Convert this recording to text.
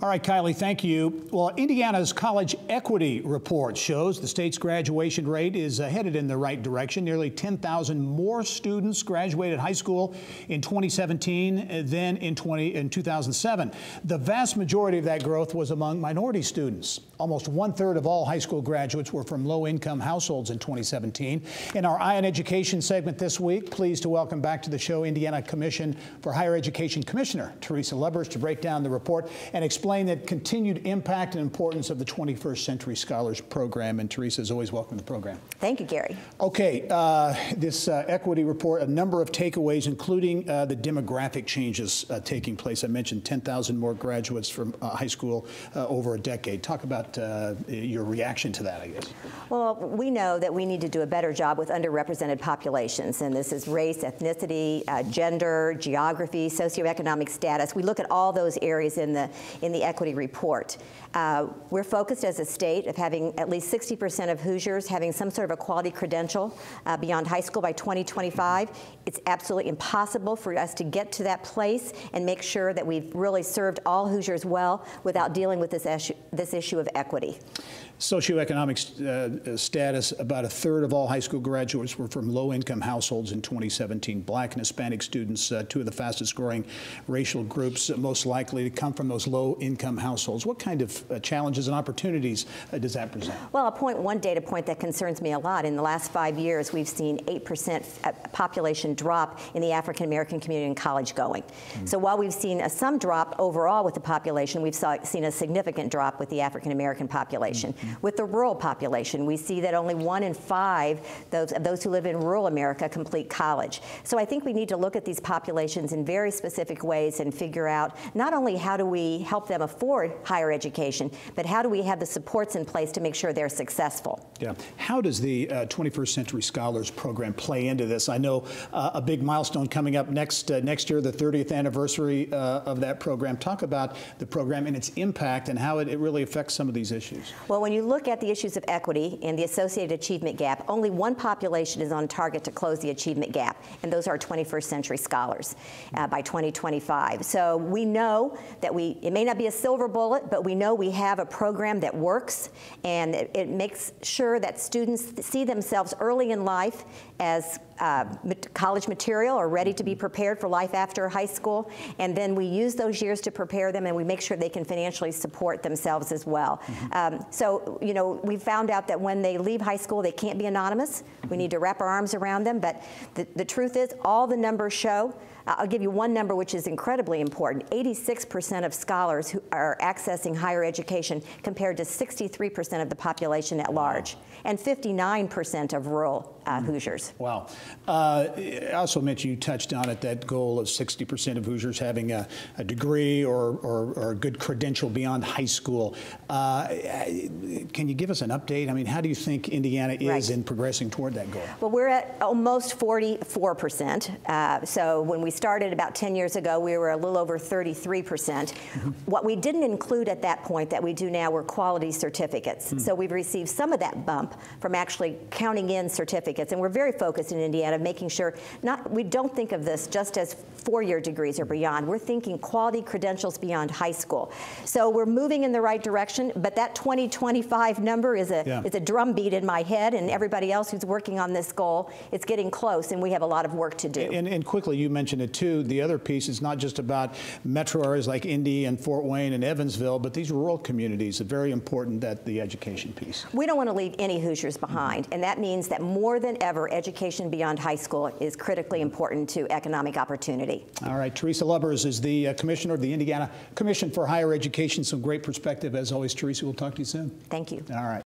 All right, Kylie, thank you. Well, Indiana's college equity report shows the state's graduation rate is headed in the right direction. Nearly 10,000 more students graduated high school in 2017 than in, 20, in 2007. The vast majority of that growth was among minority students. Almost one third of all high school graduates were from low income households in 2017. In our Eye on Education segment this week, pleased to welcome back to the show Indiana Commission for Higher Education Commissioner Teresa Lubbers to break down the report and explain the continued impact and importance of the 21st Century Scholars Program. And Teresa is always welcome to the program. Thank you, Gary. Okay, uh, this uh, equity report, a number of takeaways, including uh, the demographic changes uh, taking place. I mentioned 10,000 more graduates from uh, high school uh, over a decade. Talk about your reaction to that, I guess. Well, we know that we need to do a better job with underrepresented populations, and this is race, ethnicity, gender, geography, socioeconomic status. We look at all those areas in the in the equity report. Uh, we're focused as a state of having at least 60% of Hoosiers having some sort of a quality credential uh, beyond high school by 2025. It's absolutely impossible for us to get to that place and make sure that we've really served all Hoosiers well without dealing with this issue, this issue of equity. Socioeconomic uh, status, about a third of all high school graduates were from low-income households in 2017. Black and Hispanic students, uh, two of the fastest growing racial groups, uh, most likely to come from those low-income households. What kind of uh, challenges and opportunities uh, does that present? Well, a point, one data point that concerns me a lot. In the last five years, we've seen 8% uh, population drop in the African American community in college going. Mm. So while we've seen a, some drop overall with the population, we've saw, seen a significant drop with the African American population. Mm. With the rural population, we see that only one in five those, of those who live in rural America complete college. So I think we need to look at these populations in very specific ways and figure out not only how do we help them afford higher education, but how do we have the supports in place to make sure they're successful. Yeah. How does the uh, 21st Century Scholars Program play into this? I know uh, a big milestone coming up next uh, next year, the 30th anniversary uh, of that program. Talk about the program and its impact and how it, it really affects some of these issues. Well, when you look at the issues of equity and the associated achievement gap, only one population is on target to close the achievement gap, and those are 21st century scholars uh, by 2025. So we know that we, it may not be a silver bullet, but we know we have a program that works, and it, it makes sure that students see themselves early in life as uh, college material or ready to be prepared for life after high school. And then we use those years to prepare them and we make sure they can financially support themselves as well. Mm -hmm. um, so, you know, we found out that when they leave high school, they can't be anonymous. We need to wrap our arms around them. But the, the truth is, all the numbers show I'll give you one number which is incredibly important. 86% of scholars who are accessing higher education compared to 63% of the population at large, and 59% of rural uh, Hoosiers. Wow. Uh, I also mentioned you touched on it, that goal of 60% of Hoosiers having a, a degree or, or, or, a good credential beyond high school. Uh, can you give us an update? I mean, how do you think Indiana is right. in progressing toward that goal? Well, we're at almost 44%. Uh, so when we started about 10 years ago, we were a little over 33%. percent mm -hmm. What we didn't include at that point that we do now were quality certificates. Mm. So we've received some of that bump from actually counting in certificates. And we're very focused in Indiana, making sure not we don't think of this just as four-year degrees or beyond. We're thinking quality credentials beyond high school. So we're moving in the right direction, but that 2025 number is a, yeah. is a drumbeat in my head, and everybody else who's working on this goal, it's getting close, and we have a lot of work to do. And, and quickly, you mentioned it too, the other piece is not just about metro areas like Indy and Fort Wayne and Evansville, but these rural communities are very important that the education piece. We don't want to leave any Hoosiers behind, and that means that more than ever, education beyond high school is critically important to economic opportunity. All right, Teresa Lubbers is the uh, commissioner of the Indiana Commission for Higher Education. Some great perspective as always, Teresa. We'll talk to you soon. Thank you. All right.